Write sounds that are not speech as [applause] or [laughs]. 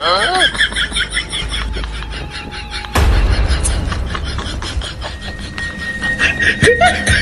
Huh? [laughs]